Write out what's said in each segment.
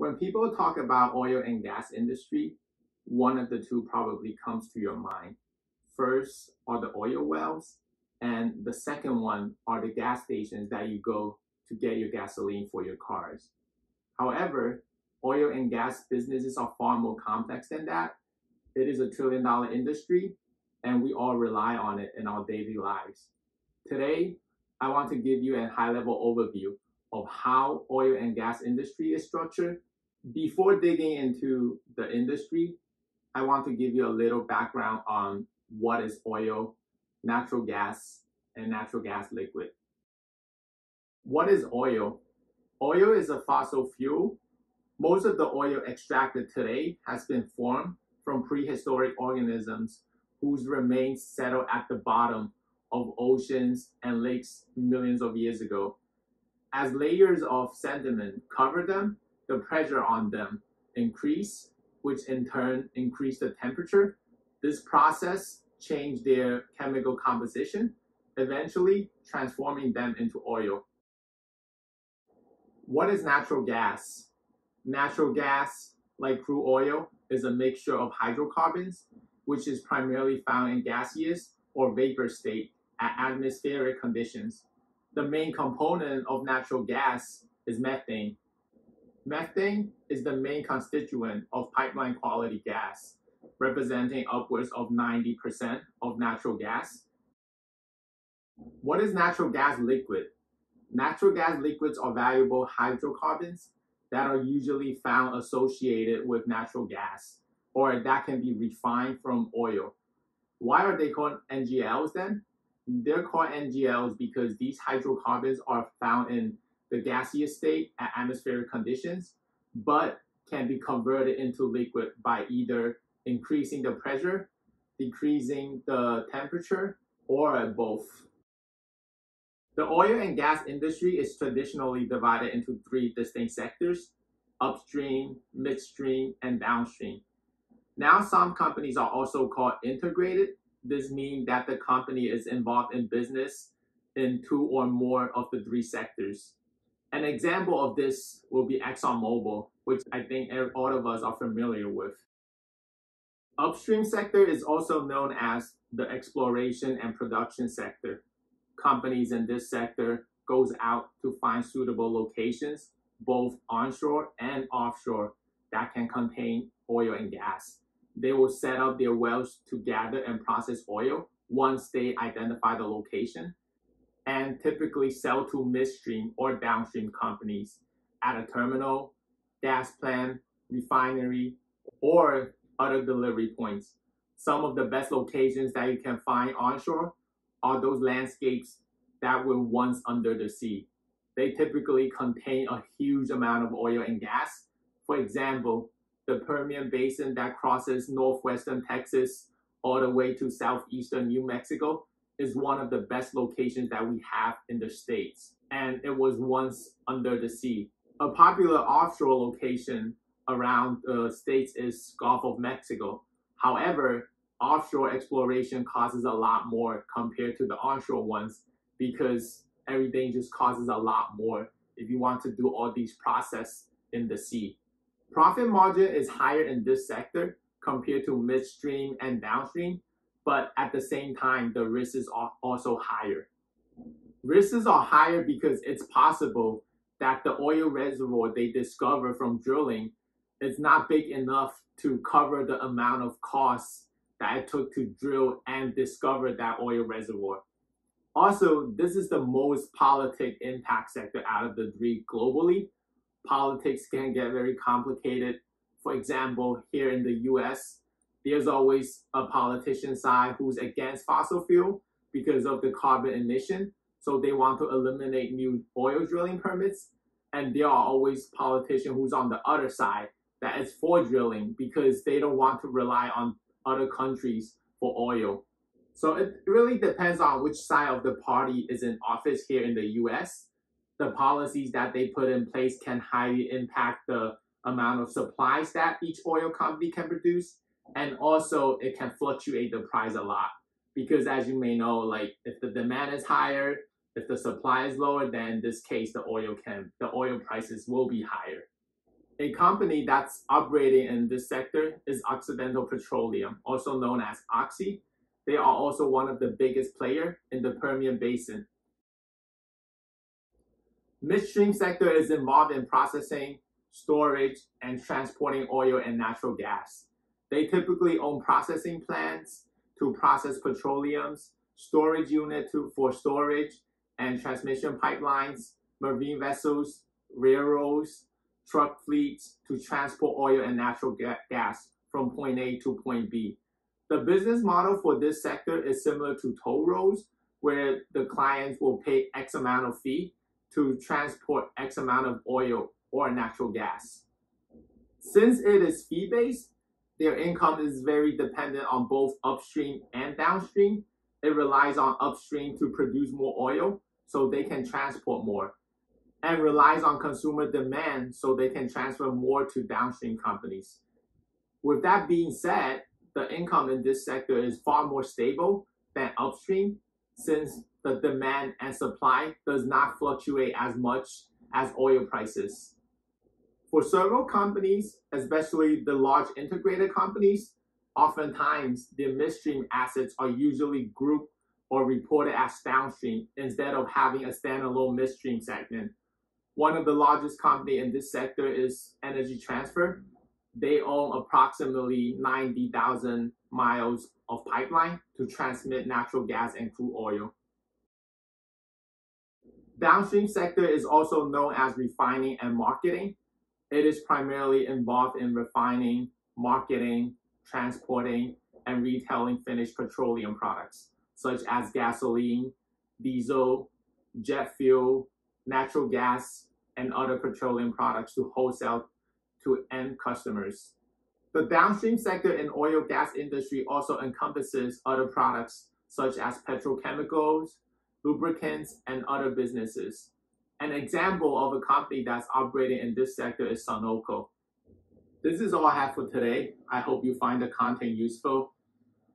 When people talk about oil and gas industry, one of the two probably comes to your mind. First are the oil wells, and the second one are the gas stations that you go to get your gasoline for your cars. However, oil and gas businesses are far more complex than that. It is a trillion dollar industry, and we all rely on it in our daily lives. Today, I want to give you a high level overview of how oil and gas industry is structured. Before digging into the industry, I want to give you a little background on what is oil, natural gas, and natural gas liquid. What is oil? Oil is a fossil fuel. Most of the oil extracted today has been formed from prehistoric organisms whose remains settled at the bottom of oceans and lakes millions of years ago. As layers of sediment cover them, the pressure on them increase, which in turn increase the temperature. This process changed their chemical composition, eventually transforming them into oil. What is natural gas? Natural gas, like crude oil, is a mixture of hydrocarbons, which is primarily found in gaseous or vapor state at atmospheric conditions. The main component of natural gas is methane. Methane is the main constituent of pipeline quality gas, representing upwards of 90% of natural gas. What is natural gas liquid? Natural gas liquids are valuable hydrocarbons that are usually found associated with natural gas or that can be refined from oil. Why are they called NGLs then? They're called NGLs because these hydrocarbons are found in the gaseous state at atmospheric conditions, but can be converted into liquid by either increasing the pressure, decreasing the temperature, or both. The oil and gas industry is traditionally divided into three distinct sectors upstream, midstream, and downstream. Now, some companies are also called integrated. This means that the company is involved in business in two or more of the three sectors. An example of this will be ExxonMobil, which I think all of us are familiar with. Upstream sector is also known as the exploration and production sector. Companies in this sector goes out to find suitable locations, both onshore and offshore, that can contain oil and gas. They will set up their wells to gather and process oil once they identify the location and typically sell to midstream or downstream companies at a terminal, gas plant, refinery, or other delivery points. Some of the best locations that you can find onshore are those landscapes that were once under the sea. They typically contain a huge amount of oil and gas. For example, the Permian Basin that crosses northwestern Texas all the way to southeastern New Mexico is one of the best locations that we have in the States. And it was once under the sea. A popular offshore location around the States is Gulf of Mexico. However, offshore exploration causes a lot more compared to the onshore ones because everything just causes a lot more if you want to do all these process in the sea. Profit margin is higher in this sector compared to midstream and downstream, but at the same time, the risks are also higher. Risks are higher because it's possible that the oil reservoir they discover from drilling is not big enough to cover the amount of costs that it took to drill and discover that oil reservoir. Also, this is the most politic impact sector out of the three globally politics can get very complicated. For example, here in the US, there's always a politician side who's against fossil fuel because of the carbon emission. So they want to eliminate new oil drilling permits. And there are always politicians who's on the other side that is for drilling because they don't want to rely on other countries for oil. So it really depends on which side of the party is in office here in the US the policies that they put in place can highly impact the amount of supplies that each oil company can produce. And also it can fluctuate the price a lot. Because as you may know, like if the demand is higher, if the supply is lower, then in this case the oil can the oil prices will be higher. A company that's operating in this sector is Occidental Petroleum, also known as Oxy. They are also one of the biggest player in the Permian Basin. Midstream sector is involved in processing, storage, and transporting oil and natural gas. They typically own processing plants to process petroleums, storage unit to, for storage, and transmission pipelines, marine vessels, railroads, truck fleets to transport oil and natural gas from point A to point B. The business model for this sector is similar to toll roads, where the clients will pay X amount of fee to transport X amount of oil or natural gas. Since it is fee-based, their income is very dependent on both upstream and downstream. It relies on upstream to produce more oil so they can transport more and relies on consumer demand so they can transfer more to downstream companies. With that being said, the income in this sector is far more stable than upstream since the demand and supply does not fluctuate as much as oil prices. For several companies, especially the large integrated companies, oftentimes their midstream assets are usually grouped or reported as downstream instead of having a standalone midstream segment. One of the largest company in this sector is Energy Transfer. They own approximately 90,000 miles of pipeline to transmit natural gas and crude oil. Downstream sector is also known as refining and marketing. It is primarily involved in refining, marketing, transporting, and retailing finished petroleum products, such as gasoline, diesel, jet fuel, natural gas, and other petroleum products to wholesale to end customers. The downstream sector in oil gas industry also encompasses other products such as petrochemicals, lubricants, and other businesses. An example of a company that's operating in this sector is Sunoco. This is all I have for today. I hope you find the content useful.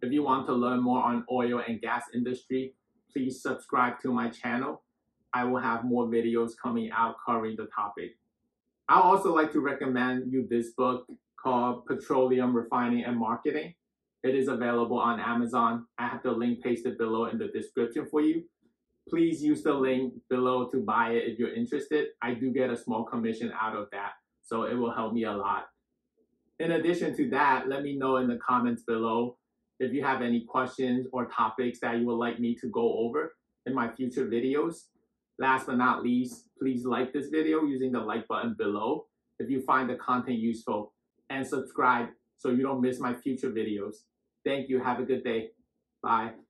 If you want to learn more on oil and gas industry, please subscribe to my channel. I will have more videos coming out covering the topic. I also like to recommend you this book called Petroleum Refining and Marketing. It is available on Amazon. I have the link pasted below in the description for you please use the link below to buy it if you're interested. I do get a small commission out of that, so it will help me a lot. In addition to that, let me know in the comments below if you have any questions or topics that you would like me to go over in my future videos. Last but not least, please like this video using the like button below if you find the content useful and subscribe so you don't miss my future videos. Thank you. Have a good day. Bye.